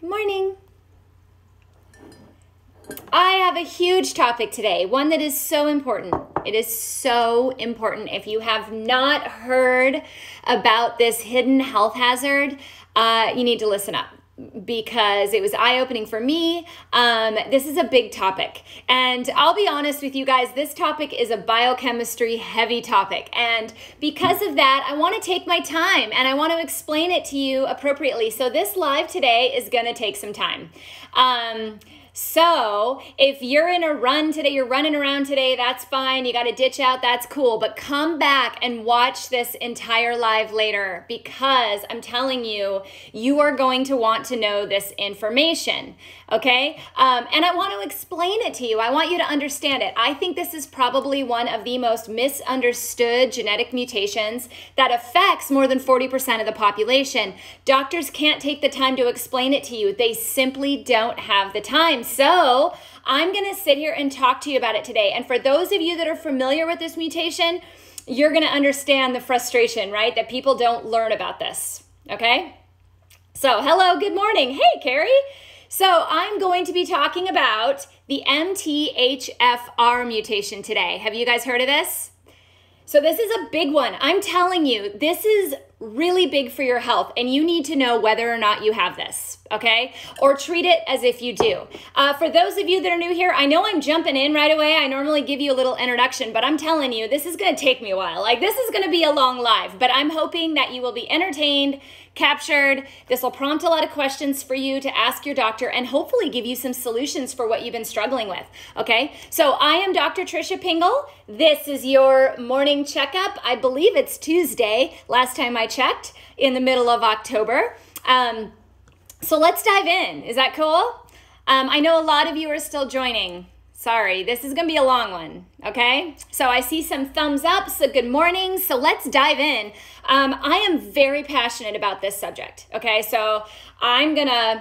Good morning. I have a huge topic today, one that is so important. It is so important. If you have not heard about this hidden health hazard, uh, you need to listen up because it was eye opening for me. Um, this is a big topic. And I'll be honest with you guys, this topic is a biochemistry heavy topic. And because of that, I want to take my time and I want to explain it to you appropriately. So this live today is going to take some time. Um, so, if you're in a run today, you're running around today, that's fine. You got to ditch out, that's cool. But come back and watch this entire live later because I'm telling you, you are going to want to know this information. Okay? Um, and I want to explain it to you. I want you to understand it. I think this is probably one of the most misunderstood genetic mutations that affects more than 40% of the population. Doctors can't take the time to explain it to you, they simply don't have the time. So I'm to sit here and talk to you about it today. And for those of you that are familiar with this mutation, you're to understand the frustration, right? That people don't learn about this. Okay? So, hello, good morning. Hey, Carrie. So, I'm going to be talking about the MTHFR mutation today. Have you guys heard of this? So, this is a big one. I'm telling you, this is really big for your health, and you need to know whether or not you have this, okay? Or treat it as if you do. Uh, for those of you that are new here, I know I'm jumping in right away. I normally give you a little introduction, but I'm telling you, this is gonna take me a while. Like, this is gonna be a long live, but I'm hoping that you will be entertained captured. This will prompt a lot of questions for you to ask your doctor and hopefully give you some solutions for what you've been struggling with. Okay, so I am Dr. Tricia Pingel. This is your morning checkup. I believe it's Tuesday, last time I checked, in the middle of October. Um, so let's dive in. Is that cool? Um, I know a lot of you are still joining. Sorry, this is gonna be a long one, okay? So I see some thumbs up, so good morning. So let's dive in. Um, I am very passionate about this subject, okay? So I'm gonna,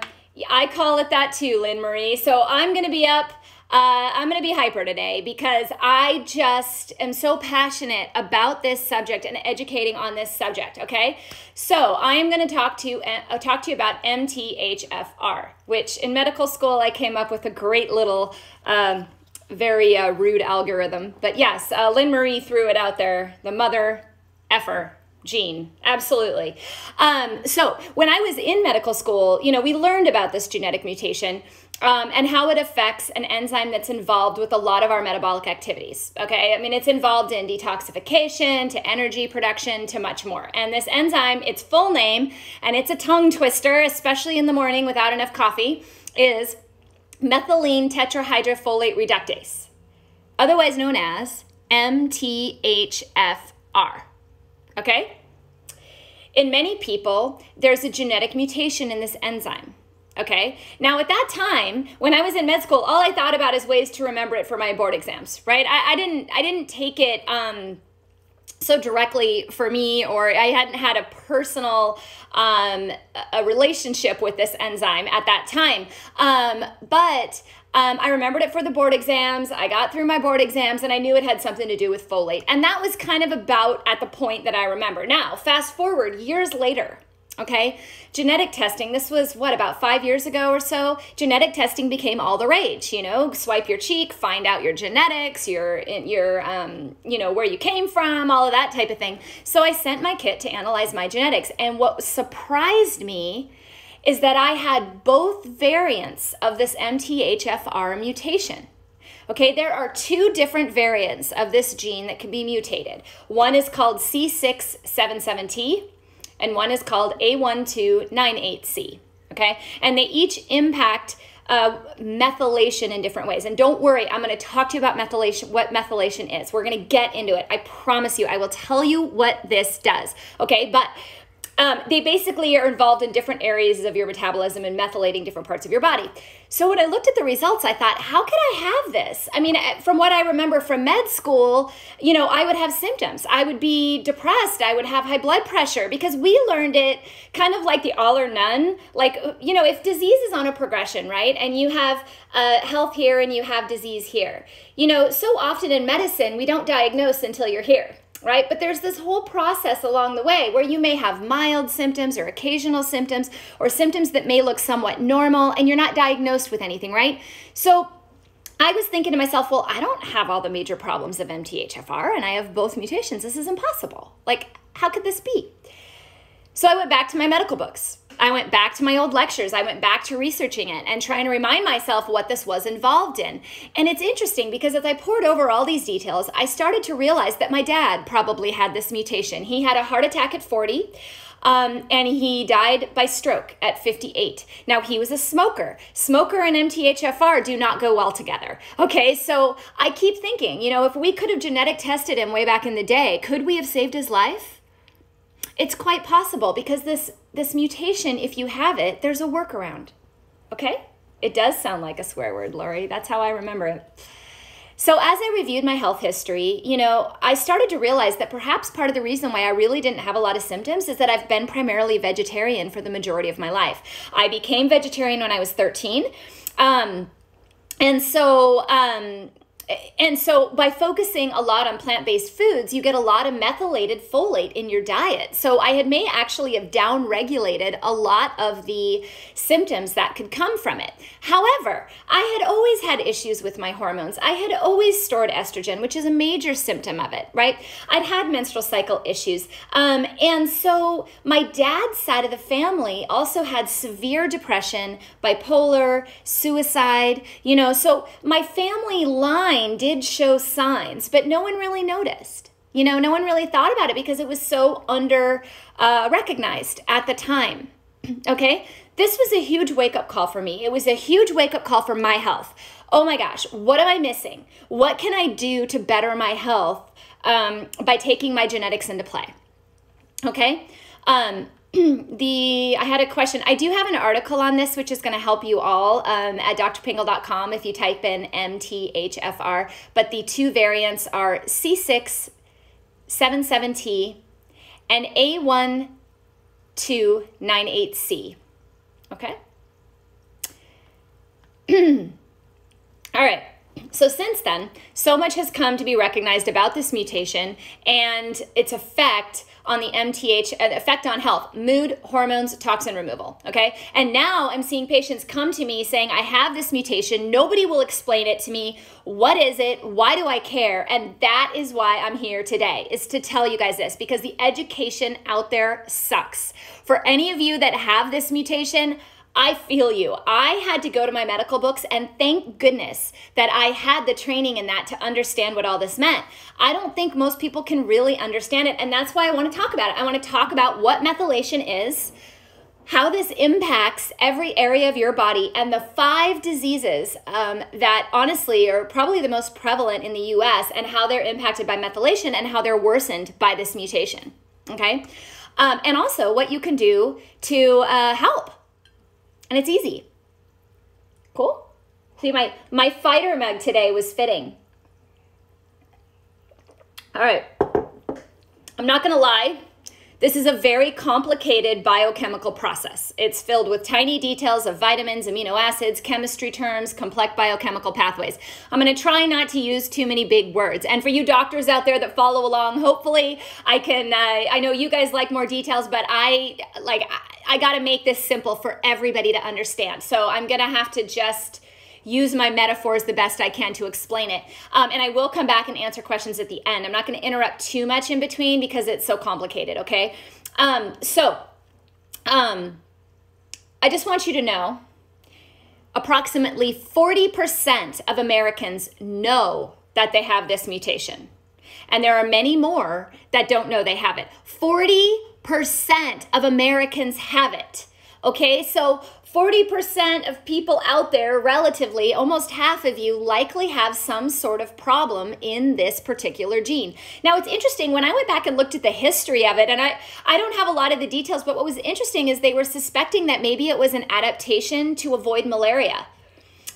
I call it that too, Lynn Marie. So I'm gonna be up uh, I'm going to be hyper today because I just am so passionate about this subject and educating on this subject. Okay, so I am going to talk to you uh, talk to you about MTHFR, which in medical school I came up with a great little. Um, very uh, rude algorithm. But yes, uh, Lynn Marie threw it out there, the mother effer gene. Absolutely. Um, so when I was in medical school, you know, we learned about this genetic mutation um, and how it affects an enzyme that's involved with a lot of our metabolic activities. Okay, I mean, it's involved in detoxification, to energy production, to much more. And this enzyme, its full name, and it's a tongue twister, especially in the morning without enough coffee, is methylene tetrahydrofolate reductase, otherwise known as MTHFR. Okay? In many people, there's a genetic mutation in this enzyme. Okay. Now, at that time, when I was in med school, all I thought about is ways to remember it for my board exams. Right? I, I didn't. I didn't take it. Um, so directly for me or i hadn't had a personal um, a relationship with this enzyme at that time um, but um, I remembered it for the board exams. I got through my board exams and I knew it had something to do with folate. And that was kind of about at the point that I remember. Now, fast forward years later, okay? Genetic testing, this was what, about five years ago or so? Genetic testing became all the rage, you know, swipe your cheek, find out your genetics, your, your um, you know, where you came from, all of that type of thing. So I sent my kit to analyze my genetics. And what surprised me is that I had both variants of this MTHFR mutation. Okay, there are two different variants of this gene that can be mutated. One is called C677T, and one is called A1298C. Okay, and they each impact uh, methylation in different ways. And don't worry, I'm going to talk to you about methylation, what methylation is. We're going to get into it. I promise you, I will tell you what this does. Okay, but um, they basically are involved in different areas of your metabolism and methylating different parts of your body. So when I looked at the results, I thought, how could I have this? I mean, eh, from what I remember from med school, you know, I would have symptoms. I would be depressed. I would have high blood pressure because we learned it kind of like the all or none. Like, you know, if disease is on a progression, right? And you have uh, health here and you have disease here. You know, so often in medicine, we don't diagnose until you're here right? But there's this whole process along the way where you may have mild symptoms or occasional symptoms or symptoms that may look somewhat normal and you're not diagnosed with anything, right? So I was thinking to myself, well, I don't have all the major problems of MTHFR and I have both mutations. This is impossible. Like, how could this be? So I went back to my medical books. I went back to my old lectures. I went back to researching it and trying to remind myself what this was involved in. And it's interesting because as I poured over all these details, I started to realize that my dad probably had this mutation. He had a heart attack at 40. Um, and he died by stroke at 58. Now, he was a smoker. Smoker and MTHFR do not go well together. Okay, so I keep thinking, you know, if we could have genetic tested him way back in the day, could we have saved his life? It's quite possible because this, this mutation, if you have it, there's a workaround. Okay? It does sound like a swear word, Lori. That's how I remember it. So, as I reviewed my health history, you know, I started to realize that perhaps part of the reason why I really didn't have a lot of symptoms is that I've been primarily vegetarian for the majority of my life. I became vegetarian when I was 13. Um, and so, um, and so by focusing a lot on plant-based foods you get a lot of methylated folate in your diet. So i had may actually have downregulated a lot of the symptoms that could come from it. However i had always had issues with my hormones. I had always stored estrogen which is a major symptom of it right? I'd had menstrual cycle issues. Um, and so my dad's side of the family also had severe depression bipolar suicide you know? So my family line did show signs, but no one really noticed. You know, no one really thought about it because it was so under uh, recognized at the time. okay? This was a huge wake up call for me. It was a huge wake up call for my health. Oh my gosh, what am I missing? What can I do to better my health um, by taking my genetics into play? Okay? Um, the I had a question. I do have an article on this, which is going to help you all um, at drpingel.com if you type in MTHFR. But the two variants are C6 77T and A1298C. Okay? all right. So, since then, so much has come to be recognized about this mutation and its effect on the MTH, effect on health, mood, hormones, toxin removal. Okay. And now I'm seeing patients come to me saying, I have this mutation. Nobody will explain it to me. What is it? Why do I care? And that is why I'm here today, is to tell you guys this because the education out there sucks. For any of you that have this mutation, I feel you. I had to go to my medical books, and thank goodness that I had the training in that to understand what all this meant. I don't think most people can really understand it, and that's why I want to talk about it. I want to talk about what methylation is, how this impacts every area of your body, and the five diseases um, that honestly are probably the most prevalent in the US, and how they're impacted by methylation and how they're worsened by this mutation. Okay? Um, and also what you can do to uh, help and it's easy. Cool? See, my, my fighter mug today was fitting. All right. I'm not going to lie. This is a very complicated biochemical process. It's filled with tiny details of vitamins, amino acids, chemistry terms, complex biochemical pathways. I'm going to try not to use too many big words. And for you doctors out there that follow along, hopefully I can, uh, I know you guys like more details, but I, like, I, I got to make this simple for everybody to understand. So I'm going to have to just use my metaphors the best I can to explain it. Um, and I will come back and answer questions at the end. I'm not going to interrupt too much in between because it's so complicated, okay? Um, so, um, I just want you to know approximately 40% of Americans know that they have this mutation. And there are many more that don't know they have it. 40% of Americans have it. Okay, so 40% of people out there, relatively, almost half of you, likely have some sort of problem in this particular gene. Now, it's interesting, when I went back and looked at the history of it, and I, I don't have a lot of the details, but what was interesting is they were suspecting that maybe it was an adaptation to avoid malaria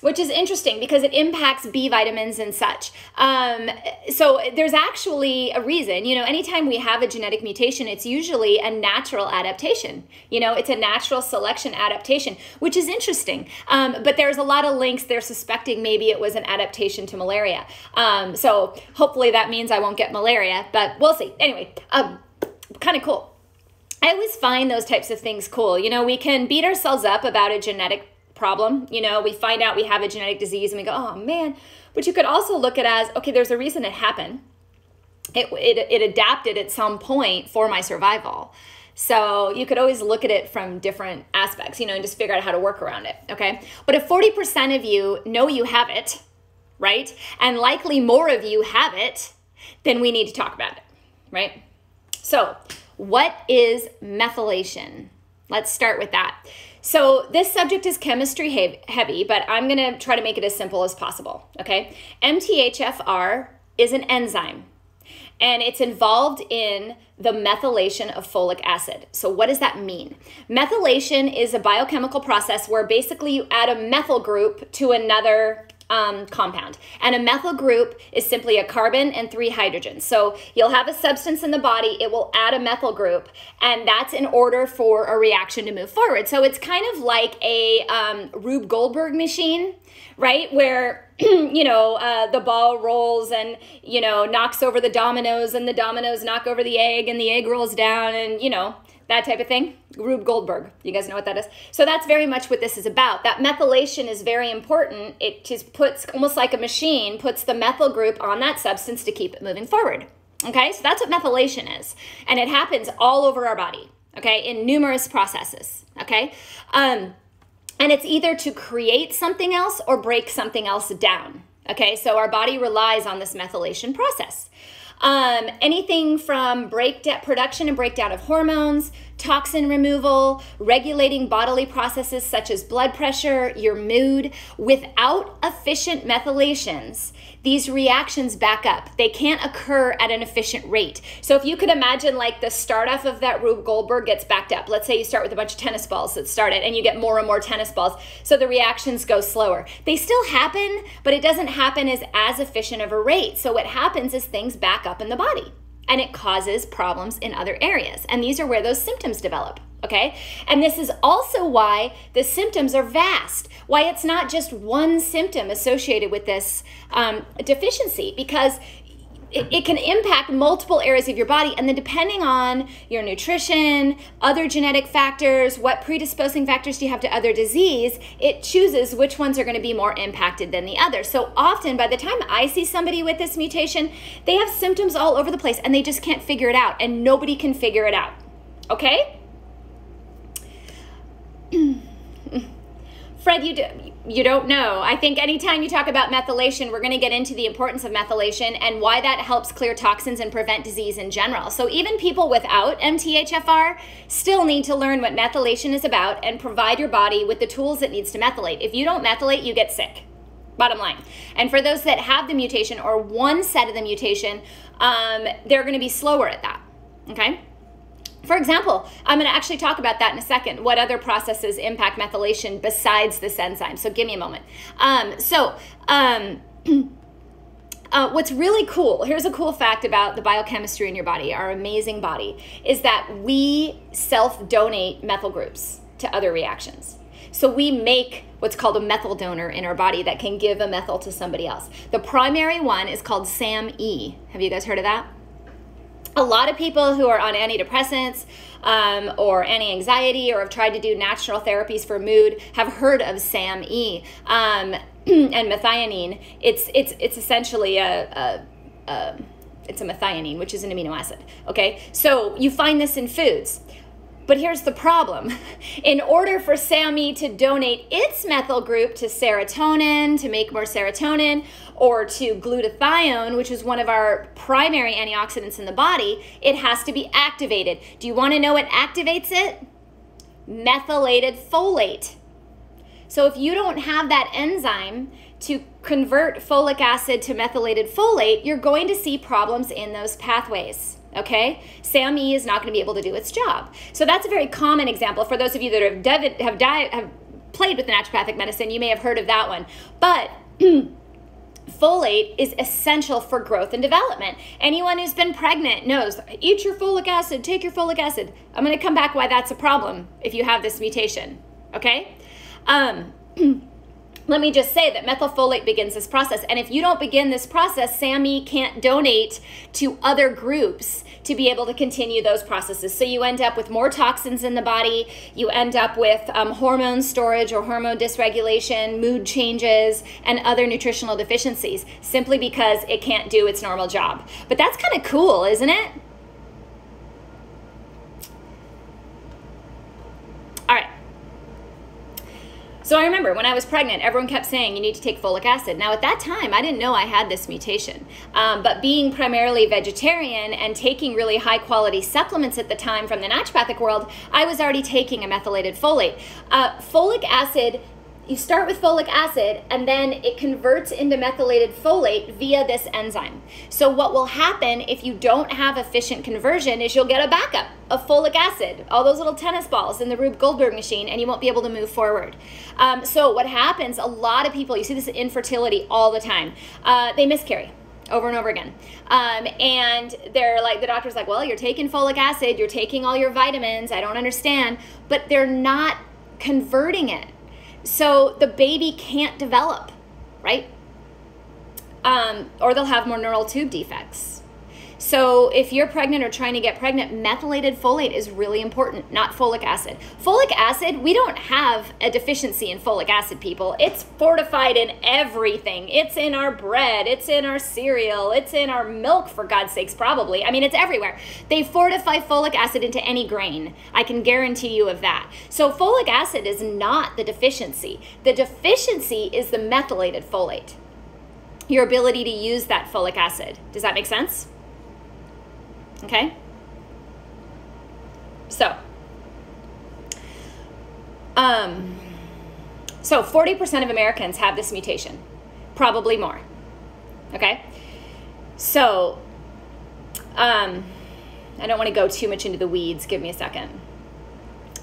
which is interesting because it impacts B vitamins and such. Um, so there's actually a reason. You know, anytime we have a genetic mutation, it's usually a natural adaptation. You know, it's a natural selection adaptation, which is interesting. Um, but there's a lot of links. They're suspecting maybe it was an adaptation to malaria. Um, so hopefully that means I won't get malaria, but we'll see. Anyway, um, kind of cool. I always find those types of things cool. You know, we can beat ourselves up about a genetic problem. You know, we find out we have a genetic disease and we go, oh man. But you could also look at as, okay, there's a reason it happened. It, it, it adapted at some point for my survival. So you could always look at it from different aspects, you know, and just figure out how to work around it, okay? But if 40% of you know you have it, right, and likely more of you have it, then we need to talk about it, right? So, what is methylation? Let's start with that. So this subject is chemistry heavy, but I'm to try to make it as simple as possible, okay? MTHFR is an enzyme and it's involved in the methylation of folic acid. So, what does that mean? Methylation is a biochemical process where basically you add a methyl group to another um, compound. And a methyl group is simply a carbon and three hydrogens. So you'll have a substance in the body, it will add a methyl group, and that's in order for a reaction to move forward. So it's kind of like a um, Rube Goldberg machine, right? Where you know, uh, the ball rolls and, you know, knocks over the dominoes and the dominoes knock over the egg and the egg rolls down and, you know, that type of thing. Rube Goldberg. You guys know what that is? So that's very much what this is about. That methylation is very important. It just puts, almost like a machine, puts the methyl group on that substance to keep it moving forward. Okay, so that's what methylation is. And it happens all over our body, okay, in numerous processes, okay? Um, and it's either to create something else or break something else down, okay? So our body relies on this methylation process. Um, anything from breakdown, production and breakdown of hormones, toxin removal, regulating bodily processes such as blood pressure, your mood. Without efficient methylations, these reactions back up. They can't occur at an efficient rate. So if you could imagine like the start off of that Rube Goldberg gets backed up. Let's say you start with a bunch of tennis balls that started and you get more and more tennis balls. So the reactions go slower. They still happen, but it doesn't happen as as efficient of a rate. So what happens is things back up in the body and it causes problems in other areas. And these are where those symptoms develop. Okay. And this is also why the symptoms are vast, why it's not just one symptom associated with this um, deficiency, because it, it can impact multiple areas of your body. And then, depending on your nutrition, other genetic factors, what predisposing factors do you have to other disease, it chooses which ones are going to be more impacted than the other. So, often by the time I see somebody with this mutation, they have symptoms all over the place and they just can't figure it out, and nobody can figure it out. Okay? Fred, you do, you don't know. I think anytime you talk about methylation, we're going to get into the importance of methylation and why that helps clear toxins and prevent disease in general. So even people without MTHFR still need to learn what methylation is about and provide your body with the tools it needs to methylate. If you don't methylate, you get sick. Bottom line. And for those that have the mutation or one set of the mutation, um, they're going to be slower at that. Okay? For example, I'm going to actually talk about that in a second. What other processes impact methylation besides this enzyme? So give me a moment. Um, so, um, uh, what's really cool, here's a cool fact about the biochemistry in your body, our amazing body, is that we self donate methyl groups to other reactions. So we make what's called a methyl donor in our body that can give a methyl to somebody else. The primary one is called SAMe. Have you guys heard of that? A lot of people who are on antidepressants um, or anti-anxiety or have tried to do natural therapies for mood have heard of SAMe um, and methionine. It's it's it's essentially a, a, a it's a methionine, which is an amino acid. Okay, so you find this in foods. But here's the problem. In order for SAMe to donate its methyl group to serotonin, to make more serotonin, or to glutathione, which is one of our primary antioxidants in the body, it has to be activated. Do you want to know what activates it? Methylated folate. So if you don't have that enzyme to convert folic acid to methylated folate, you're going to see problems in those pathways okay? SAMe is not going to be able to do its job. So that's a very common example for those of you that have, have, have played with naturopathic medicine, you may have heard of that one. But folate is essential for growth and development. Anyone who's been pregnant knows eat your folic acid, take your folic acid. I'm going to come back why that's a problem if you have this mutation. Okay? Um, let me just say that methylfolate begins this process. And if you don't begin this process, SAMe can't donate to other groups to be able to continue those processes. So you end up with more toxins in the body, you end up with um, hormone storage or hormone dysregulation, mood changes, and other nutritional deficiencies simply because it can't do its normal job. But that's kind of cool, isn't it? So I remember when I was pregnant, everyone kept saying you need to take folic acid. Now, at that time, I didn't know I had this mutation. Um, but being primarily vegetarian and taking really high quality supplements at the time from the naturopathic world, I was already taking a methylated folate. Uh, folic acid you start with folic acid and then it converts into methylated folate via this enzyme. So what will happen if you don't have efficient conversion is you'll get a backup of folic acid, all those little tennis balls in the Rube Goldberg machine, and you won't be able to move forward. Um, so what happens, a lot of people, you see this infertility all the time, uh, they miscarry over and over again. Um, and they're like, the doctor's like, well, you're taking folic acid, you're taking all your vitamins, I don't understand, but they're not converting it so the baby can't develop, right? Um, or they'll have more neural tube defects. So if you're pregnant or trying to get pregnant, methylated folate is really important, not folic acid. Folic acid, we don't have a deficiency in folic acid, people. It's fortified in everything. It's in our bread, it's in our cereal, it's in our milk, for God's sakes, probably. I mean, it's everywhere. They fortify folic acid into any grain. I can guarantee you of that. So folic acid is not the deficiency. The deficiency is the methylated folate. Your ability to use that folic acid. Does that make sense? Okay? So, um, so 40% of Americans have this mutation, probably more. Okay? So, um, I don't want to go too much into the weeds. Give me a second.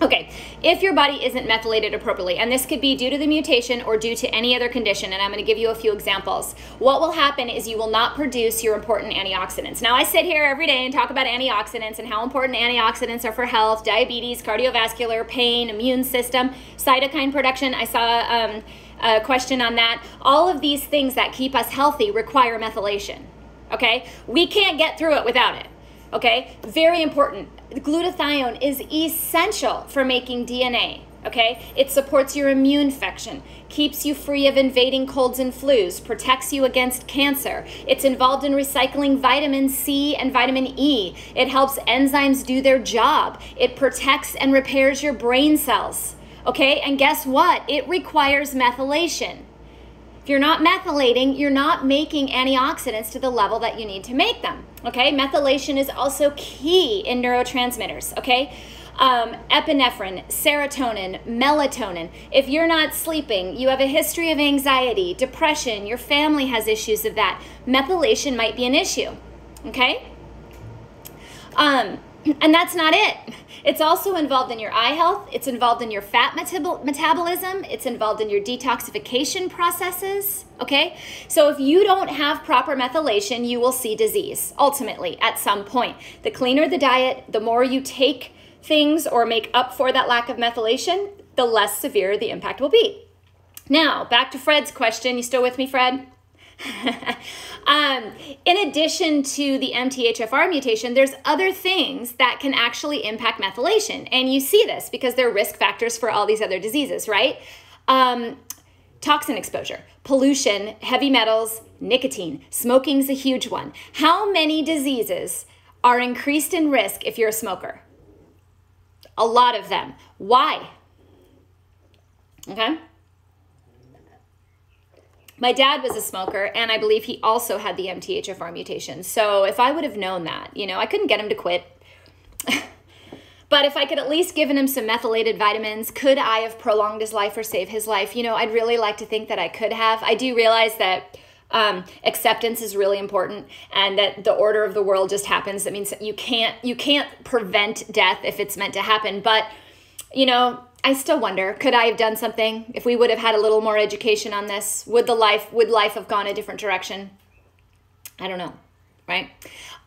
Okay, if your body isn't methylated appropriately, and this could be due to the mutation or due to any other condition, and I'm gonna give you a few examples, what will happen is you will not produce your important antioxidants. Now, I sit here every day and talk about antioxidants and how important antioxidants are for health, diabetes, cardiovascular, pain, immune system, cytokine production. I saw um, a question on that. All of these things that keep us healthy require methylation, okay? We can't get through it without it okay? Very important. Glutathione is essential for making DNA, okay? It supports your immune function, keeps you free of invading colds and flus, protects you against cancer. It's involved in recycling vitamin C and vitamin E. It helps enzymes do their job. It protects and repairs your brain cells, okay? And guess what? It requires methylation. If you're not methylating, you're not making antioxidants to the level that you need to make them. Okay, methylation is also key in neurotransmitters. Okay, um, epinephrine, serotonin, melatonin. If you're not sleeping, you have a history of anxiety, depression, your family has issues of that, methylation might be an issue. Okay, um, and that's not it. It's also involved in your eye health, it's involved in your fat metab- metabolism, it's involved in your detoxification processes. Okay? So if you don't have proper methylation, you will see disease ultimately at some point. The cleaner the diet, the more you take things or make up for that lack of methylation, the less severe the impact will be. Now, back to Fred's question. You still with me, Fred? um, in addition to the MTHFR mutation, there's other things that can actually impact methylation. And you see this because they're risk factors for all these other diseases, right? Um, toxin exposure, pollution, heavy metals, nicotine. Smoking's a huge one. How many diseases are increased in risk if you're a smoker? A lot of them. Why? Okay. My dad was a smoker, and I believe he also had the MTHFR mutation. So if I would have known that, you know, I couldn't get him to quit. but if I could at least given him some methylated vitamins, could I have prolonged his life or save his life? You know, I'd really like to think that I could have. I do realize that um, acceptance is really important and that the order of the world just happens that means you can't you can't prevent death if it's meant to happen but you know I still wonder, could I have done something if we would have had a little more education on this? Would the life would life have gone a different direction? I don't know, right?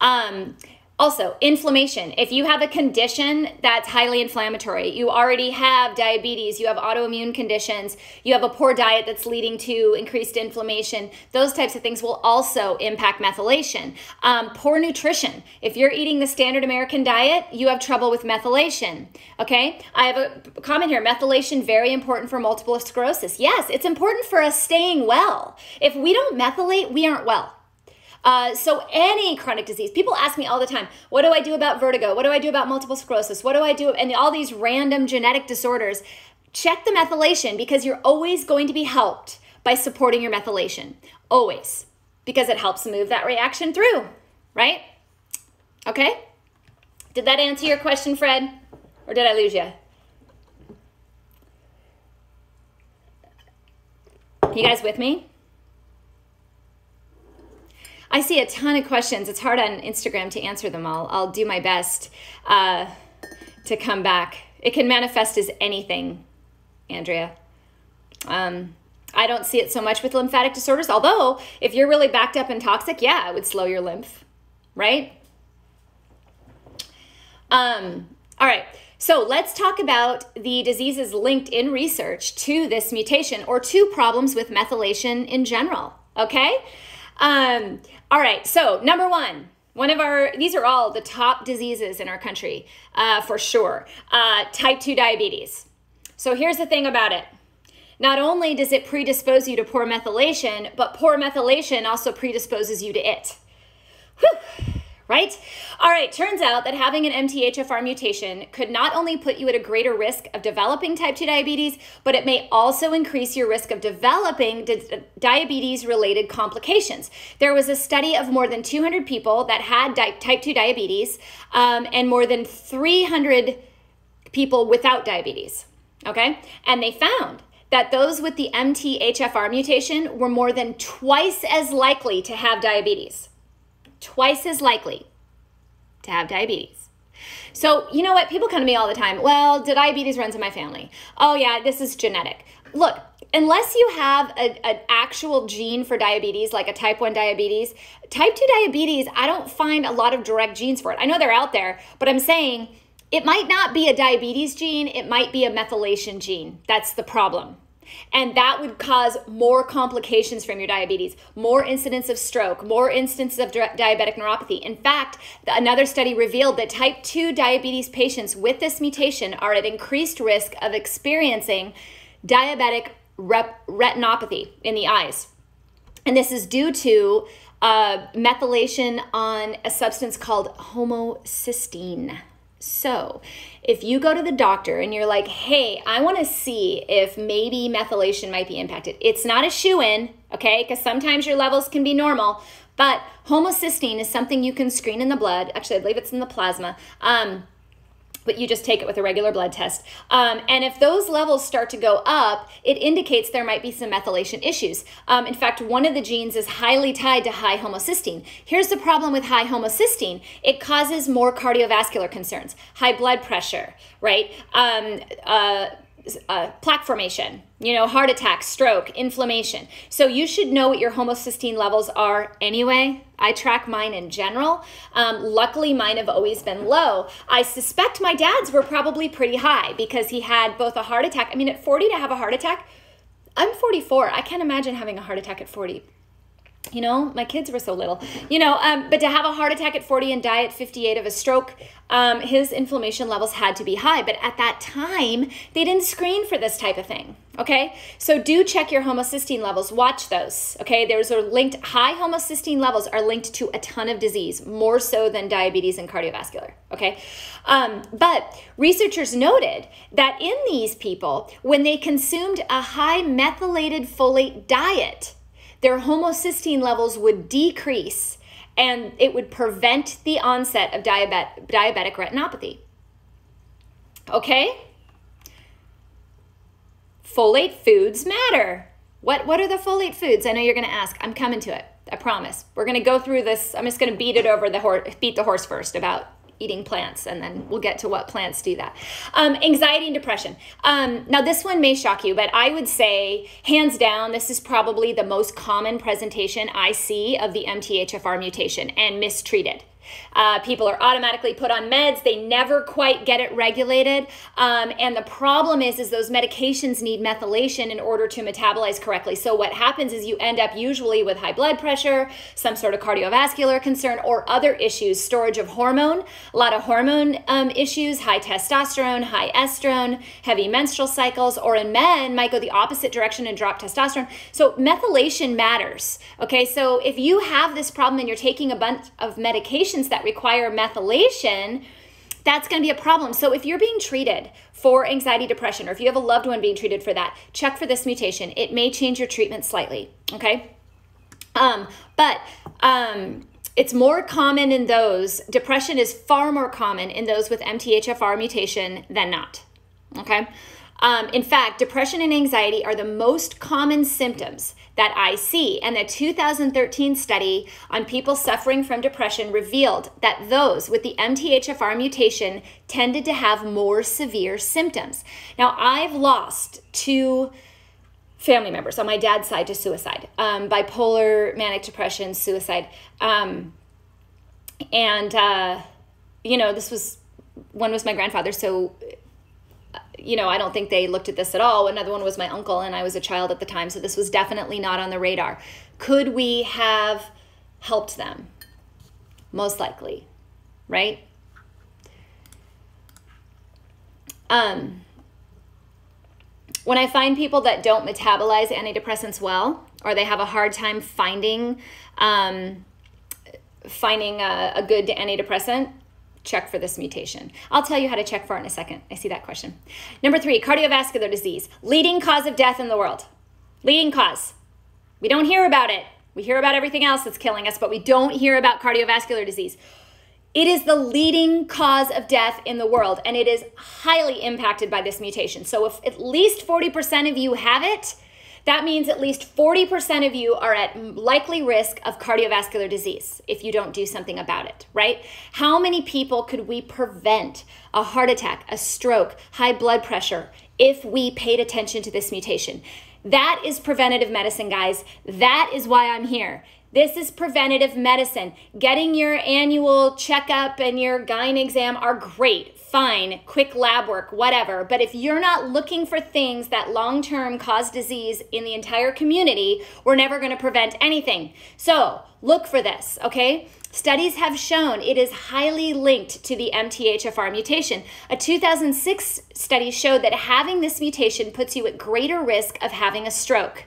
Um, also, inflammation. If you have a condition that's highly inflammatory, you already have diabetes, you have autoimmune conditions, you have a poor diet that's leading to increased inflammation, those types of things will also impact methylation. Um, poor nutrition. If you're eating the standard American diet, you have trouble with methylation. Okay? I have a comment here methylation, very important for multiple sclerosis. Yes, it's important for us staying well. If we don't methylate, we aren't well. Uh, so any chronic disease, people ask me all the time, what do I do about vertigo? What do I do about multiple sclerosis? What do I do? And all these random genetic disorders. Check the methylation because you're always going to be helped by supporting your methylation. Always. Because it helps move that reaction through, right? Okay? Did that answer your question, Fred? Or did I lose you? You guys with me? I see a ton of questions. It's hard on Instagram to answer them all. I'll do my best uh, to come back. It can manifest as anything, Andrea. Um, I don't see it so much with lymphatic disorders, although if you're really backed up and toxic, yeah, it would slow your lymph, right? Um, all right, so let's talk about the diseases linked in research to this mutation or to problems with methylation in general, okay? Um, all right, so number one, one of our, these are all the top diseases in our country uh, for sure. Uh, type 2 diabetes. So here's the thing about it. Not only does it predispose you to poor methylation, but poor methylation also predisposes you to it. Whew right? All right, turns out that having an MTHFR mutation could not only put you at a greater risk of developing type 2 diabetes, but it may also increase your risk of developing di- diabetes related complications. There was a study of more than 200 people that had di- type 2 diabetes um, and more than 300 people without diabetes, okay? And they found that those with the MTHFR mutation were more than twice as likely to have diabetes twice as likely to have diabetes. So, you know what? People come to me all the time. Well, diabetes runs in my family? Oh, yeah, this is genetic. Look, unless you have a, an actual gene for diabetes, like a type 1 diabetes, type 2 diabetes, I don't find a lot of direct genes for it. I know they're out there, but I'm saying it might not be a diabetes gene, it might be a methylation gene. That's the problem. And that would cause more complications from your diabetes, more incidents of stroke, more instances of diabetic neuropathy. In fact, another study revealed that type 2 diabetes patients with this mutation are at increased risk of experiencing diabetic retinopathy in the eyes. And this is due to uh, methylation on a substance called homocysteine. So, if you go to the doctor and you're like, hey, I want to see if maybe methylation might be impacted, it's not a shoe in, okay? Because sometimes your levels can be normal, but homocysteine is something you can screen in the blood. Actually, I believe it's in the plasma. Um, but you just take it with a regular blood test. Um, and if those levels start to go up, it indicates there might be some methylation issues. Um, in fact, one of the genes is highly tied to high homocysteine. Here's the problem with high homocysteine it causes more cardiovascular concerns, high blood pressure, right? Um, uh, uh, plaque formation, you know, heart attack, stroke, inflammation. So you should know what your homocysteine levels are anyway. I track mine in general. Um, luckily, mine have always been low. I suspect my dad's were probably pretty high because he had both a heart attack. I mean, at 40 to have a heart attack, I'm 44. I can't imagine having a heart attack at 40 you know my kids were so little. You know um, but to have a heart attack at 40 and die at 58 of a stroke um, his inflammation levels had to be high. But at that time they didn't screen for this type of thing okay? So do check your homocysteine levels. Watch those okay? There's a linked high homocysteine levels are linked to a ton of disease more so than diabetes and cardiovascular okay? Um, but researchers noted that in these people when they consumed a high methylated folate diet their homocysteine levels would decrease and it would prevent the onset of diabet- diabetic retinopathy. Okay? Folate foods matter. What, what are the folate foods? I know you're going to ask. I'm coming to it. I promise. We're going to go through this. I'm just going to beat it over the horse, beat the horse first about eating plants, and then we'll get to what plants do that. Um, anxiety and depression. Um, now, this one may shock you, but I would say, hands down, this is probably the most common presentation I see of the MTHFR mutation and mistreated. Uh, people are automatically put on meds. They never quite get it regulated. Um, and the problem is, is those medications need methylation in order to metabolize correctly. So what happens is you end up usually with high blood pressure, some sort of cardiovascular concern, or other issues, storage of hormone, a lot of hormone um, issues, high testosterone, high estrone, heavy menstrual cycles, or in men might go the opposite direction and drop testosterone. So methylation matters. Okay, so if you have this problem and you're taking a bunch of medication that require methylation, that's going to be a problem. So if you're being treated for anxiety, depression, or if you have a loved one being treated for that, check for this mutation. It may change your treatment slightly. Okay. Um, but um, it's more common in those. Depression is far more common in those with MTHFR mutation than not. Okay. Um, in fact, depression and anxiety are the most common symptoms that I see. And the 2013 study on people suffering from depression revealed that those with the MTHFR mutation tended to have more severe symptoms. Now, I've lost two family members on my dad's side to suicide, um, bipolar, manic depression, suicide. Um, and, uh, you know, this was one was my grandfather, so you know, I don't think they looked at this at all. Another one was my uncle, and I was a child at the time, so this was definitely not on the radar. Could we have helped them? Most likely, right? Um, when I find people that don't metabolize antidepressants well, or they have a hard time finding um, finding a, a good antidepressant, check for this mutation. I'll tell you how to check for it in a second. I see that question. Number three, cardiovascular disease, leading cause of death in the world. Leading cause. We don't hear about it. We hear about everything else that's killing us, but we don't hear about cardiovascular disease. It is the leading cause of death in the world, and it is highly impacted by this mutation. So, if at least 40% of you have it, that means at least 40% of you are at likely risk of cardiovascular disease if you don't do something about it, right? How many people could we prevent a heart attack, a stroke, high blood pressure if we paid attention to this mutation? That is preventative medicine, guys. That is why I'm here. This is preventative medicine. Getting your annual checkup and your gyne exam are great fine, quick lab work, whatever. But if you're not looking for things that long term cause disease in the entire community, we're never going to prevent anything. So look for this, okay? Studies have shown it is highly linked to the MTHFR mutation. A 2006 study showed that having this mutation puts you at greater risk of having a stroke.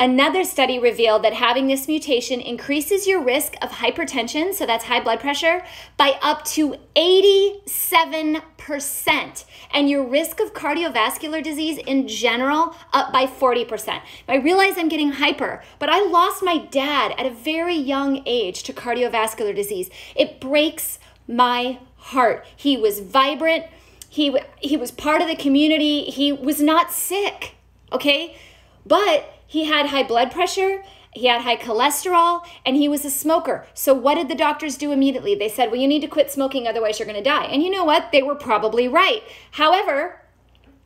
Another study revealed that having this mutation increases your risk of hypertension, so that's high blood pressure, by up to 87%, and your risk of cardiovascular disease in general up by 40%. I realize I'm getting hyper, but I lost my dad at a very young age to cardiovascular disease. It breaks my heart. He was vibrant, he, he was part of the community, he was not sick, okay? But he had high blood pressure, he had high cholesterol, and he was a smoker. So, what did the doctors do immediately? They said, Well, you need to quit smoking, otherwise, you're going to die. And you know what? They were probably right. However,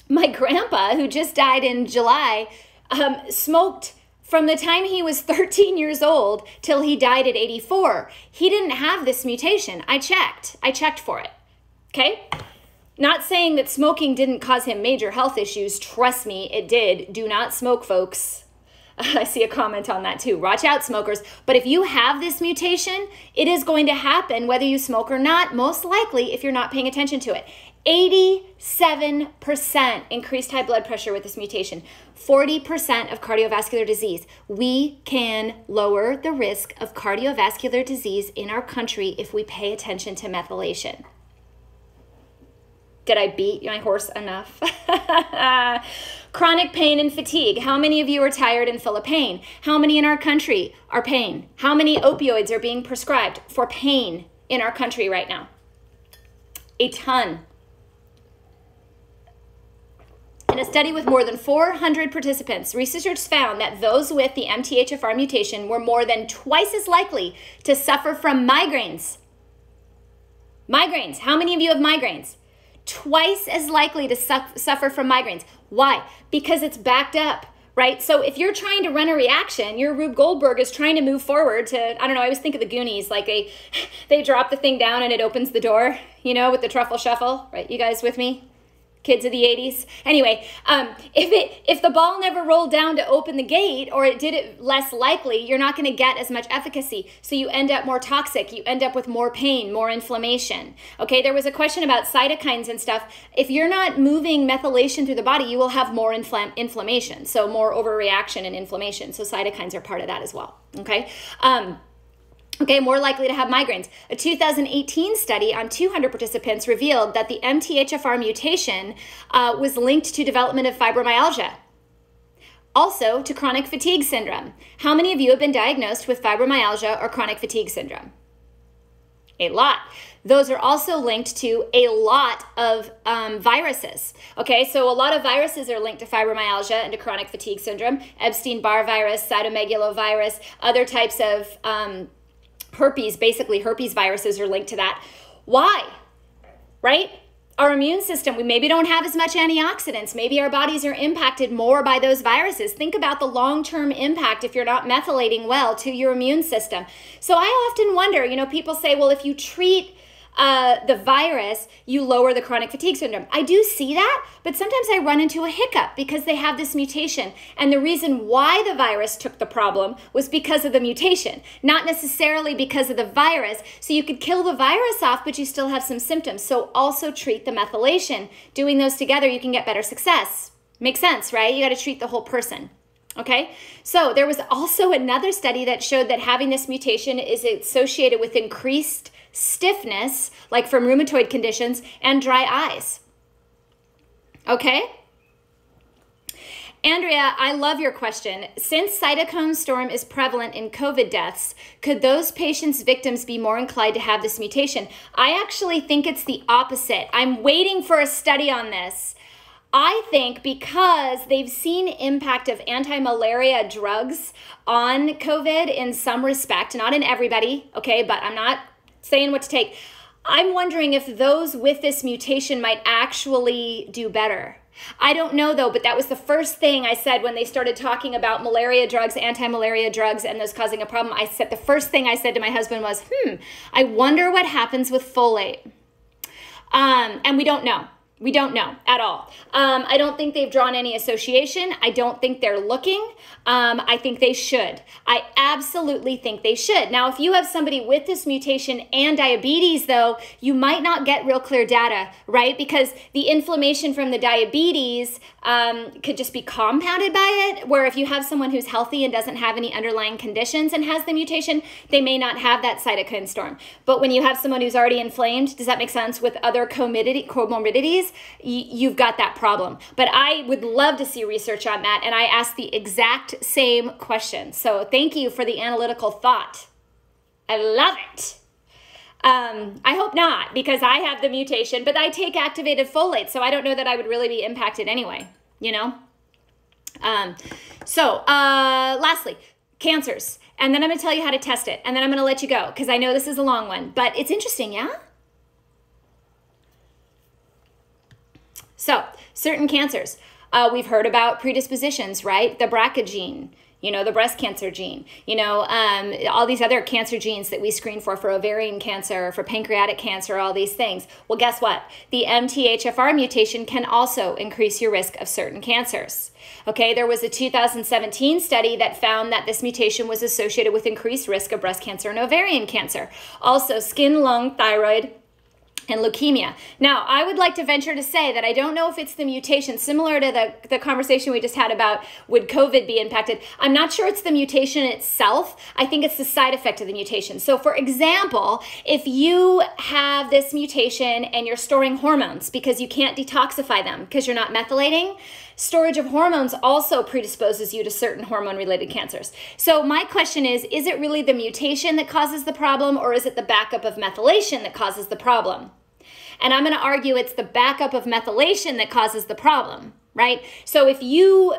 my grandpa, who just died in July, um, smoked from the time he was 13 years old till he died at 84. He didn't have this mutation. I checked. I checked for it. Okay? Not saying that smoking didn't cause him major health issues. Trust me, it did. Do not smoke, folks. I see a comment on that too. Watch out, smokers. But if you have this mutation, it is going to happen whether you smoke or not, most likely if you're not paying attention to it. 87% increased high blood pressure with this mutation, 40% of cardiovascular disease. We can lower the risk of cardiovascular disease in our country if we pay attention to methylation. Did I beat my horse enough? Chronic pain and fatigue. How many of you are tired and full of pain? How many in our country are pain? How many opioids are being prescribed for pain in our country right now? A ton. In a study with more than 400 participants, researchers found that those with the MTHFR mutation were more than twice as likely to suffer from migraines Migraines. How many of you have migraines? Twice as likely to su- suffer from migraines. Why? Because it's backed up right? So if you're trying to run a reaction, your Rube Goldberg is trying to move forward to, I don't know, I always think of the Goonies, like they, they drop the thing down and it opens the door, you know, with the truffle shuffle, right? You guys with me? Kids of the 80s. Anyway, um, if it if the ball never rolled down to open the gate or it did it less likely, you're not going to get as much efficacy. So you end up more toxic. You end up with more pain, more inflammation. Okay, there was a question about cytokines and stuff. If you're not moving methylation through the body, you will have more infl- inflammation. So more overreaction and inflammation. So cytokines are part of that as well. Okay. Um, Okay, more likely to have migraines. A 2018 study on 200 participants revealed that the MTHFR mutation uh, was linked to development of fibromyalgia. Also, to chronic fatigue syndrome. How many of you have been diagnosed with fibromyalgia or chronic fatigue syndrome? A lot. Those are also linked to a lot of um, viruses. Okay, so a lot of viruses are linked to fibromyalgia and to chronic fatigue syndrome. Epstein Barr virus, cytomegalovirus, other types of um, herpes, basically herpes viruses are linked to that. Why? Right? Our immune system, we maybe don't have as much antioxidants. Maybe our bodies are impacted more by those viruses. Think about the long term impact if you're not methylating well to your immune system. So I often wonder, you know, people say, well, if you treat uh, the virus, you lower the chronic fatigue syndrome. I do see that, but sometimes I run into a hiccup because they have this mutation. And the reason why the virus took the problem was because of the mutation, not necessarily because of the virus. So you could kill the virus off, but you still have some symptoms. So also treat the methylation. Doing those together, you can get better success. Makes sense, right? You got to treat the whole person. Okay, so there was also another study that showed that having this mutation is associated with increased stiffness, like from rheumatoid conditions, and dry eyes. Okay? Andrea, I love your question. Since cytokine storm is prevalent in COVID deaths, could those patients' victims be more inclined to have this mutation? I actually think it's the opposite. I'm waiting for a study on this. I think because they've seen impact of anti-malaria drugs on COVID in some respect, not in everybody, okay, but I'm not saying what to take. I'm wondering if those with this mutation might actually do better. I don't know though, but that was the first thing I said when they started talking about malaria drugs, anti malaria drugs, and those causing a problem. I said the first thing I said to my husband was, hmm, I wonder what happens with folate. Um, and we don't know. We don't know at all. Um, I don't think they've drawn any association. I don't think they're looking. Um, I think they should. I absolutely think they should. Now, if you have somebody with this mutation and diabetes, though, you might not get real clear data, right? Because the inflammation from the diabetes um, could just be compounded by it. Where if you have someone who's healthy and doesn't have any underlying conditions and has the mutation, they may not have that cytokine storm. But when you have someone who's already inflamed, does that make sense? With other comorbidities, you've got that problem. But I would love to see research on that, and I asked the exact same question. So thank you for the analytical thought. I love it. Um, I hope not, because I have the mutation, but I take activated folate, so I don't know that I would really be impacted anyway, you know? Um, so, uh, lastly, cancers. And then I'm going to tell you how to test it. And then I'm going to let you go because I know this is a long one, but it's interesting, yeah? So, certain cancers. Uh, we've heard about predispositions, right? The BRCA gene, you know, the breast cancer gene, you know, um, all these other cancer genes that we screen for, for ovarian cancer, for pancreatic cancer, all these things. Well, guess what? The MTHFR mutation can also increase your risk of certain cancers. Okay, there was a 2017 study that found that this mutation was associated with increased risk of breast cancer and ovarian cancer. Also, skin, lung, thyroid, and leukemia. Now, I would like to venture to say that I don't know if it's the mutation, similar to the, the conversation we just had about would COVID be impacted. I'm not sure it's the mutation itself. I think it's the side effect of the mutation. So, for example, if you have this mutation and you're storing hormones because you can't detoxify them because you're not methylating, storage of hormones also predisposes you to certain hormone related cancers. So, my question is is it really the mutation that causes the problem, or is it the backup of methylation that causes the problem? And I'm going to argue it's the backup of methylation that causes the problem, right? So, if you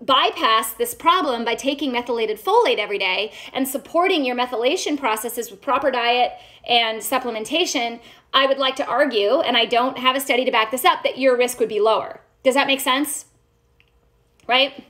bypass this problem by taking methylated folate every day and supporting your methylation processes with proper diet and supplementation, I would like to argue, and I don't have a study to back this up, that your risk would be lower. Does that make sense? Right?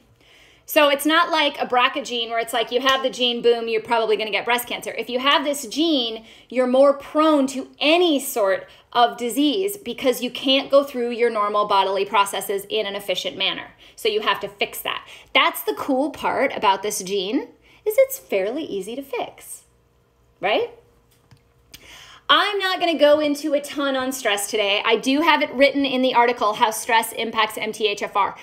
So it's not like a BRCA gene where it's like you have the gene, boom, you're probably going to get breast cancer. If you have this gene, you're more prone to any sort of disease because you can't go through your normal bodily processes in an efficient manner. So you have to fix that. That's the cool part about this gene is it's fairly easy to fix. Right? I'm not going to go into a ton on stress today. I do have it written in the article how stress impacts MTHFR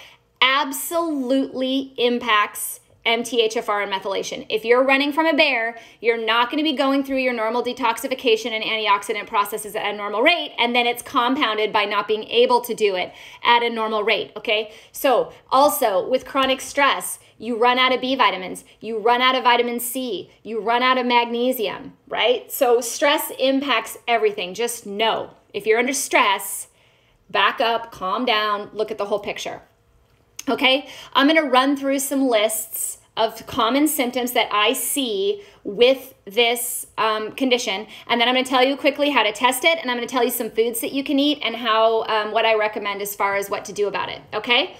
absolutely impacts MTHFR and methylation. If you're running from a bear, you're not going to be going through your normal detoxification and antioxidant processes at a normal rate, and then it's compounded by not being able to do it at a normal rate, okay? So, also with chronic stress, you run out of B vitamins, you run out of vitamin C, you run out of magnesium, right? So, stress impacts everything. Just know if you're under stress, back up, calm down, look at the whole picture. Okay, I'm gonna run through some lists of common symptoms that I see with this um, condition. And then I'm going to tell you quickly how to test it. And I'm going to tell you some foods that you can eat and how, um, what I recommend as far as what to do about it. Okay.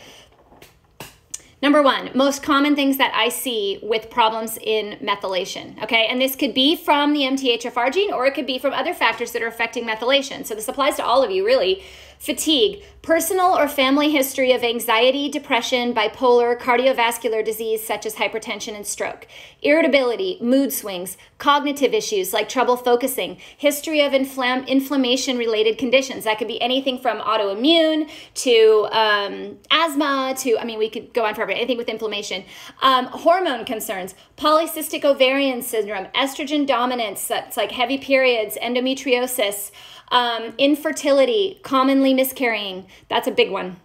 Number one, most common things that I see with problems in methylation. Okay. And this could be from the MTHFR gene or it could be from other factors that are affecting methylation. So this applies to all of you really. Fatigue, personal or family history of anxiety, depression, bipolar, cardiovascular disease such as hypertension and stroke. Irritability, mood swings, cognitive issues like trouble focusing, history of inflam- inflammation related conditions. That could be anything from autoimmune to um, asthma to, I mean, we could go on forever, anything with inflammation. Um, hormone concerns, polycystic ovarian syndrome, estrogen dominance, that's like heavy periods, endometriosis. Um, infertility, commonly miscarrying, that's a big one.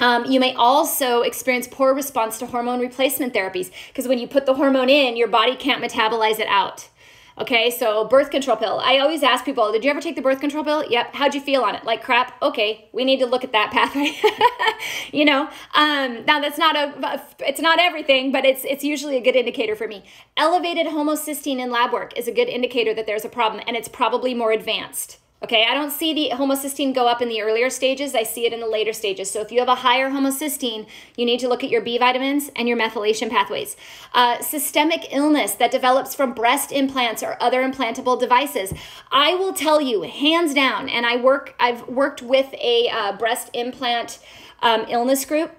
Um, you may also experience poor response to hormone replacement therapies because when you put the hormone in, your body can't metabolize it out. Okay, so birth control pill. I always ask people, did you ever take the birth control pill? Yep. How'd you feel on it? Like crap? Okay, we need to look at that pathway. you know, um, now that's not a, it's not everything, but it's it's usually a good indicator for me. Elevated homocysteine in lab work is a good indicator that there's a problem, and it's probably more advanced. Okay, I don't see the homocysteine go up in the earlier stages. I see it in the later stages. So if you have a higher homocysteine, you need to look at your B vitamins and your methylation pathways. Uh, systemic illness that develops from breast implants or other implantable devices. I will tell you, hands down, and I work. I've worked with a uh, breast implant um, illness group.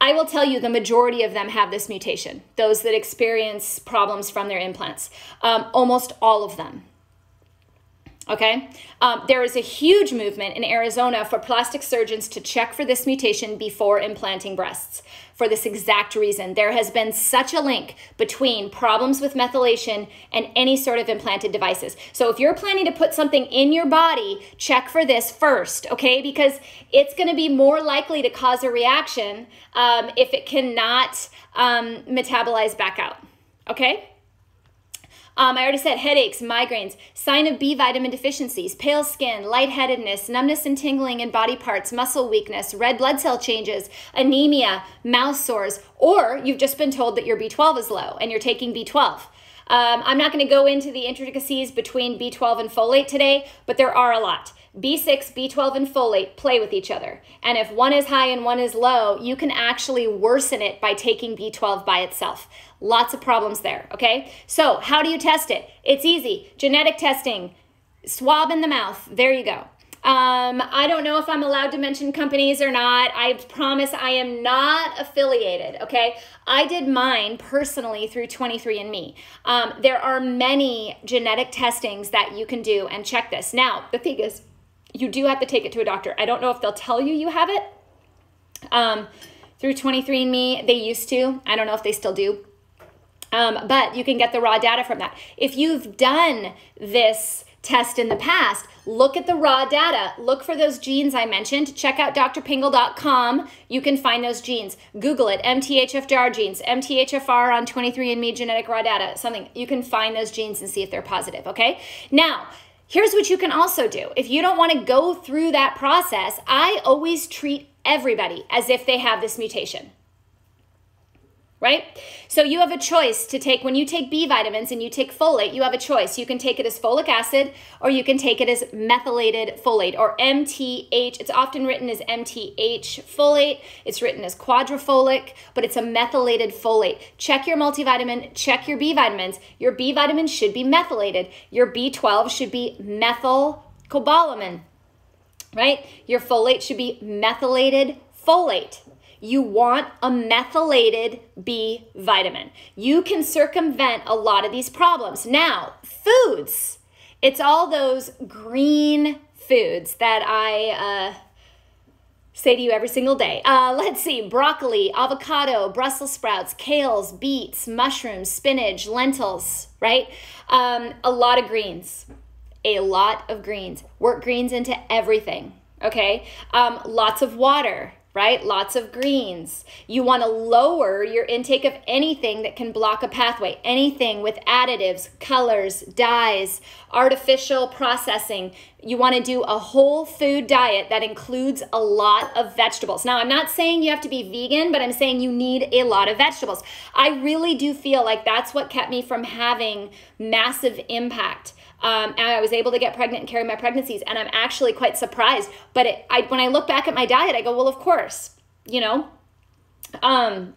I will tell you the majority of them have this mutation, those that experience problems from their implants. Um, almost all of them. Okay, um, there is a huge movement in Arizona for plastic surgeons to check for this mutation before implanting breasts. For this exact reason, there has been such a link between problems with methylation and any sort of implanted devices. So, if you're planning to put something in your body, check for this first, okay? Because it's going to be more likely to cause a reaction um, if it cannot um, metabolize back out, okay? Um, I already said headaches, migraines, sign of B vitamin deficiencies, pale skin, lightheadedness, numbness and tingling in body parts, muscle weakness, red blood cell changes, anemia, mouth sores, or you've just been told that your B12 is low and you're taking B12. Um, I'm not going to go into the intricacies between B12 and folate today, but there are a lot. B6, B12, and folate play with each other. And if one is high and one is low, you can actually worsen it by taking B12 by itself. Lots of problems there, okay? So, how do you test it? It's easy. Genetic testing, swab in the mouth. There you go. Um, I don't know if I'm allowed to mention companies or not. I promise I am not affiliated, okay? I did mine personally through 23andMe. Um, there are many genetic testings that you can do and check this. Now, the thing is, you do have to take it to a doctor. I don't know if they'll tell you you have it. Um, through 23andMe, they used to. I don't know if they still do. Um, but you can get the raw data from that. If you've done this test in the past, look at the raw data. Look for those genes I mentioned. Check out drpingel.com. You can find those genes. Google it, MTHFR genes, MTHFR on 23andMe genetic raw data, something. You can find those genes and see if they're positive, okay? Now, Here's what you can also do. If you don't want to go through that process, I always treat everybody as if they have this mutation. Right? So you have a choice to take, when you take B vitamins and you take folate, you have a choice. You can take it as folic acid or you can take it as methylated folate or MTH. It's often written as MTH folate. It's written as Quatrefolic, but it's a methylated folate. Check your multivitamin, check your B vitamins. Your B vitamins should be methylated. Your B12 should be methylcobalamin, right? Your folate should be methylated folate you want a methylated B vitamin. You can circumvent a lot of these problems. Now, foods, it's all those green foods that I uh, say to you every single day. Uh, let's see broccoli, avocado, Brussels sprouts, kales, beets, mushrooms, spinach, lentils, right? Um, a lot of greens. A lot of greens. Work greens into everything, okay? Um, lots of water right? Lots of greens. You want to lower your intake of anything that can block a pathway, anything with additives, colors, dyes, artificial processing. You want to do a whole food diet that includes a lot of vegetables. Now, I'm not saying you have to be vegan, but I'm saying you need a lot of vegetables. I really do feel like that's what kept me from having massive impact um, and I was able to get pregnant and carry my pregnancies, and I'm actually quite surprised. But it, I, when I look back at my diet, I go, well, of course, you know. Um,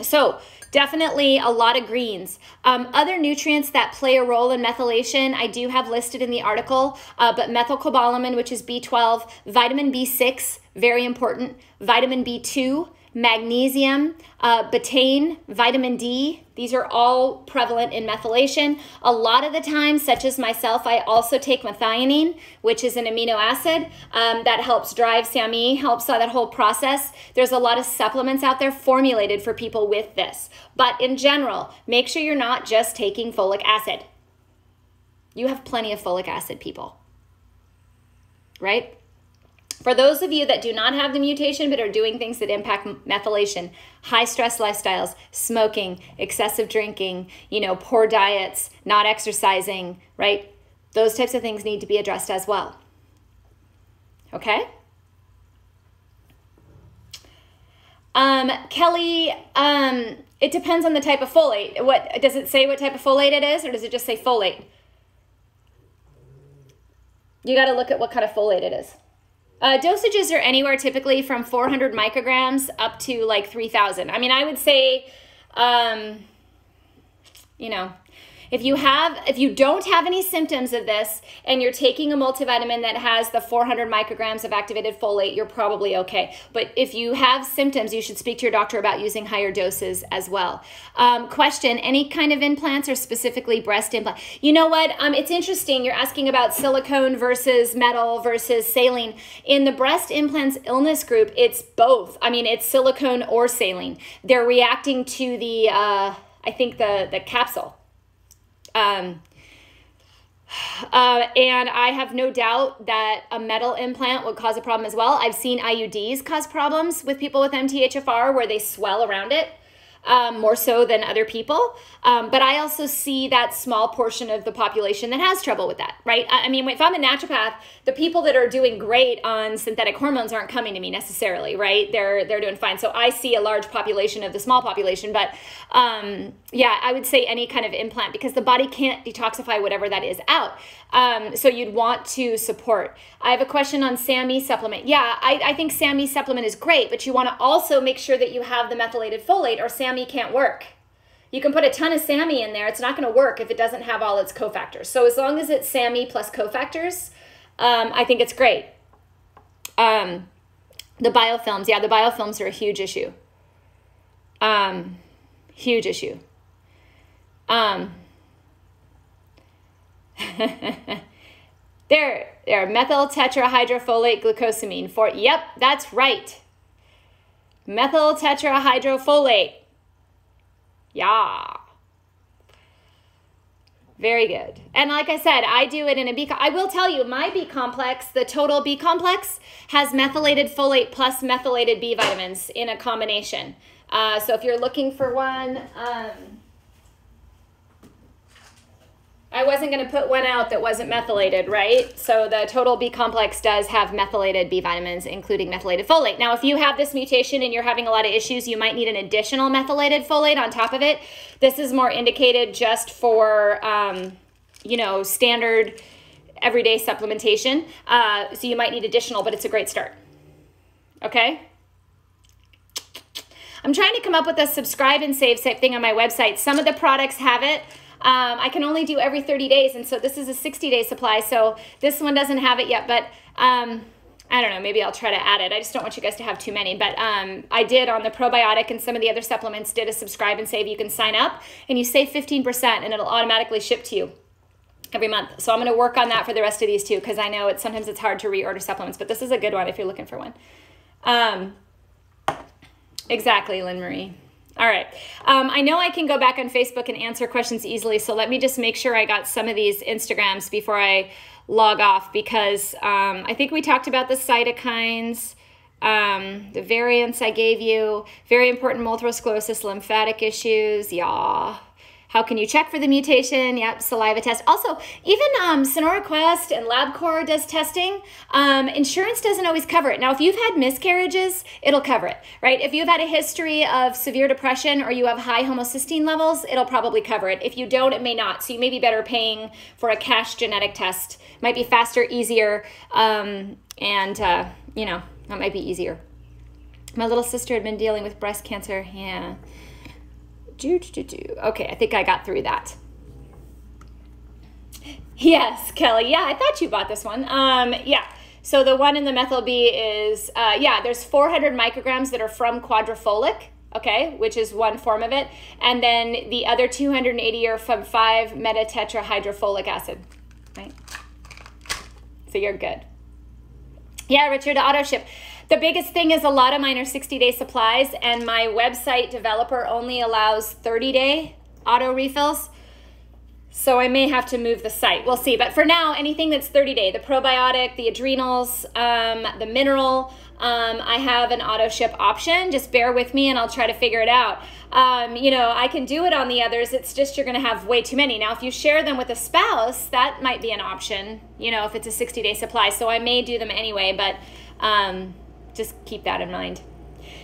so definitely a lot of greens. Um, other nutrients that play a role in methylation, I do have listed in the article, uh, but methylcobalamin, which is B12, vitamin B6, very important, vitamin B2, magnesium, uh, betaine, vitamin D. These are all prevalent in methylation. A lot of the time, such as myself, I also take methionine, which is an amino acid um, that helps drive SAMe, helps that whole process. There's a lot of supplements out there formulated for people with this. But in general, make sure you're not just taking folic acid. You have plenty of folic acid, people. Right? For those of you that do not have the mutation but are doing things that impact methylation, high stress lifestyles, smoking, excessive drinking, you know, poor diets, not exercising, right? Those types of things need to be addressed as well. Okay? Um, Kelly, um, it depends on the type of folate. What does it say what type of folate it is, or does it just say folate? You got to look at what kind of folate it is. Uh, dosages are anywhere typically from 400 micrograms up to like 3,000. I mean, I would say, um, you know, if you have, if you don't have any symptoms of this and you're taking a multivitamin that has the 400 micrograms of activated folate, you're probably okay. But if you have symptoms, you should speak to your doctor about using higher doses as well. Um, question, any kind of implants or specifically breast implant? You know what? Um, it's interesting. You're asking about silicone versus metal versus saline. In the breast implants illness group, it's both. I mean, it's silicone or saline. They're reacting to the, uh, I think the, the capsule um, uh, and I have no doubt that a metal implant would cause a problem as well. I've seen IUDs cause problems with people with MTHFR where they swell around it um, more so than other people. Um, but I also see that small portion of the population that has trouble with that, right? I, I mean, if I'm a naturopath, the people that are doing great on synthetic hormones aren't coming to me necessarily, right? They're they're doing fine. So I see a large population of the small population, but um, yeah, I would say any kind of implant because the body can't detoxify whatever that is out. Um, so you'd want to support. I have a question on SAMe supplement. Yeah, I, I think SAMe supplement is great, but you want to also make sure that you have the methylated folate or SAMe can't work. You can put a ton of SAMe in there. It's not going to work if it doesn't have all its cofactors. So as long as it's SAMe plus cofactors, um, I think it's great. Um, the biofilms, yeah, the biofilms are a huge issue. Um, huge issue. Um, there, there, methyl tetrahydrofolate glucosamine. For yep, that's right. Methyl tetrahydrofolate. Yeah. Very good. And like I said, I do it in a B. I will tell you, my B complex, the total B complex, has methylated folate plus methylated B vitamins in a combination. Uh, so if you're looking for one, um, I wasn't going to put one out that wasn't methylated, right? So the total B complex does have methylated B vitamins, including methylated folate. Now, if you have this mutation and you're having a lot of issues, you might need an additional methylated folate on top of it. This is more indicated just for, um, you know, standard everyday supplementation. Uh, so you might need additional, but it's a great start. Okay? I'm trying to come up with a subscribe and save thing on my website. Some of the products have it. Um, I can only do every 30 days, and so this is a 60 day supply, so this one doesn't have it yet, but um, I don't know, maybe I'll try to add it. I just don't want you guys to have too many, but um, I did on the probiotic and some of the other supplements, did a subscribe and save. You can sign up, and you save 15%, and it'll automatically ship to you every month. So I'm going to work on that for the rest of these too, because I know it's sometimes it's hard to reorder supplements, but this is a good one if you're looking for one. Um, exactly, Lynn Marie. All right. Um, I know I can go back on Facebook and answer questions easily, so let me just make sure I got some of these Instagrams before I log off because um, I think we talked about the cytokines, um, the variants I gave you, very important multiple sclerosis, lymphatic issues. Yeah. How can you check for the mutation? Yep, saliva test. Also, even um, Sonora Quest and LabCorp does testing. Um, insurance doesn't always cover it. Now, if you've had miscarriages, it'll cover it, right? If you've had a history of severe depression or you have high homocysteine levels, it'll probably cover it. If you don't, it may not. So you may be better paying for a cash genetic test. Might be faster, easier, um, and uh, you know that might be easier. My little sister had been dealing with breast cancer. Yeah. Do, do, do, Okay, I think I got through that. Yes, Kelly. Yeah, I thought you bought this one. Um, yeah. So the one in the methyl B is, uh, yeah, there's 400 micrograms that are from Quatrefolic, okay, which is one form of it. And then the other 280 are from 5 methyltetrahydrofolic acid, right? So you're good. Yeah, Richard, auto ship. The biggest thing is a lot of mine are 60 day supplies, and my website developer only allows 30 day auto refills. So I may have to move the site. We'll see. But for now, anything that's 30 day, the probiotic, the adrenals, um, the mineral, um, I have an auto ship option. Just bear with me and I'll try to figure it out. Um, you know, I can do it on the others. It's just you're going to have way too many. Now, if you share them with a spouse, that might be an option, you know, if it's a 60 day supply. So I may do them anyway, but um, just keep that in mind.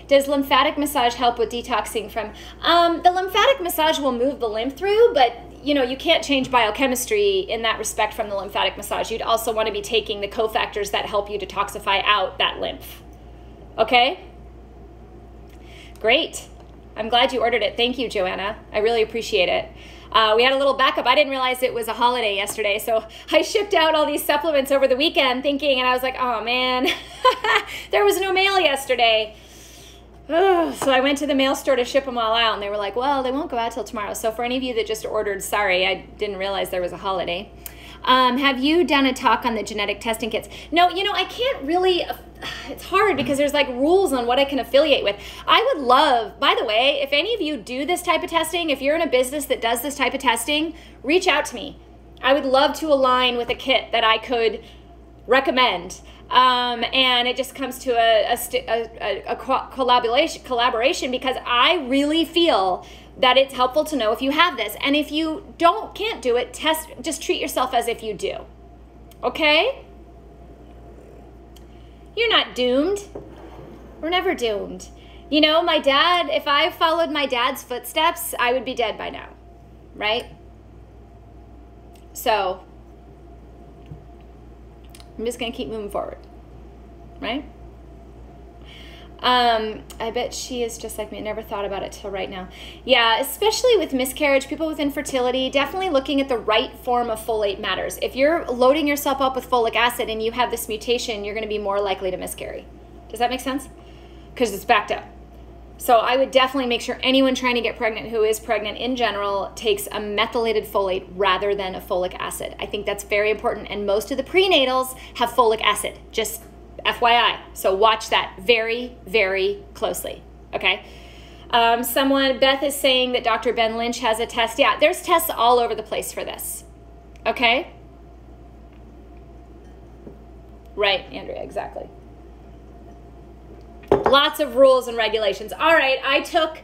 Does lymphatic massage help with detoxing from? Um, the lymphatic massage will move the lymph through, but you know you can't change biochemistry in that respect from the lymphatic massage. You'd also want to be taking the cofactors that help you detoxify out that lymph. Okay. Great. I'm glad you ordered it. Thank you, Joanna. I really appreciate it. Uh, we had a little backup. I didn't realize it was a holiday yesterday, so I shipped out all these supplements over the weekend thinking, and I was like, oh man, there was no mail yesterday. so I went to the mail store to ship them all out, and they were like, well, they won't go out till tomorrow. So for any of you that just ordered, sorry, I didn't realize there was a holiday. Um, have you done a talk on the genetic testing kits? No, you know, I can't really, it's hard because there's like rules on what I can affiliate with. I would love, by the way, if any of you do this type of testing, if you're in a business that does this type of testing, reach out to me. I would love to align with a kit that I could recommend. Um, and it just comes to a, a, a, a collaboration, collaboration because I really feel that it's helpful to know if you have this. And if you don't, can't do it, test, just treat yourself as if you do. Okay? You're not doomed. We're never doomed. You know, my dad, if I followed my dad's footsteps, I would be dead by now, right? So, I'm just going to keep moving forward, right? Um, I bet she is just like me. I never thought about it till right now. Yeah, especially with miscarriage, people with infertility, definitely looking at the right form of folate matters. If you're loading yourself up with folic acid and you have this mutation, you're going to be more likely to miscarry. Does that make sense? Because it's backed up. So I would definitely make sure anyone trying to get pregnant who is pregnant in general takes a methylated folate rather than a folic acid. I think that's very important. And most of the prenatals have folic acid. Just FYI. So watch that very, very closely. Okay. Um, someone, Beth is saying that Dr. Ben Lynch has a test. Yeah, there's tests all over the place for this. Okay? Right, Andrea, exactly. Lots of rules and regulations. All right, I took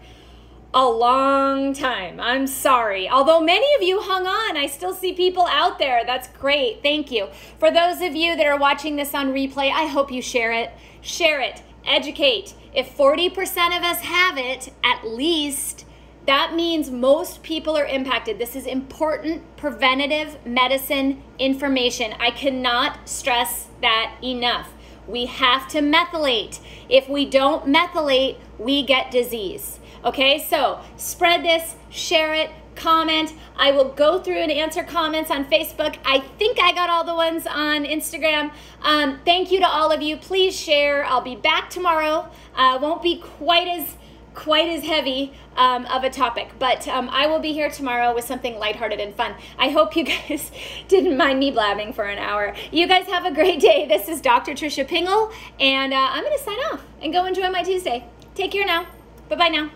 a long time. I'm sorry. Although many of you hung on, I still see people out there. That's great. Thank you. For those of you that are watching this on replay, I hope you share it. Share it. Educate. If 40% of us have it, at least, that means most people are impacted. This is important preventative medicine information. I cannot stress that enough. We have to methylate. If we don't methylate, we get disease. Okay, so spread this, share it, comment. I will go through and answer comments on Facebook. I think I got all the ones on Instagram. Um, thank you to all of you. Please share. I'll be back tomorrow. Uh, won't be quite as quite as heavy um, of a topic, but um, I will be here tomorrow with something lighthearted and fun. I hope you guys didn't mind me blabbing for an hour. You guys have a great day. This is Dr. Tricia Pingel, and uh, I'm going to sign off and go enjoy my Tuesday. Take care now. Bye bye now.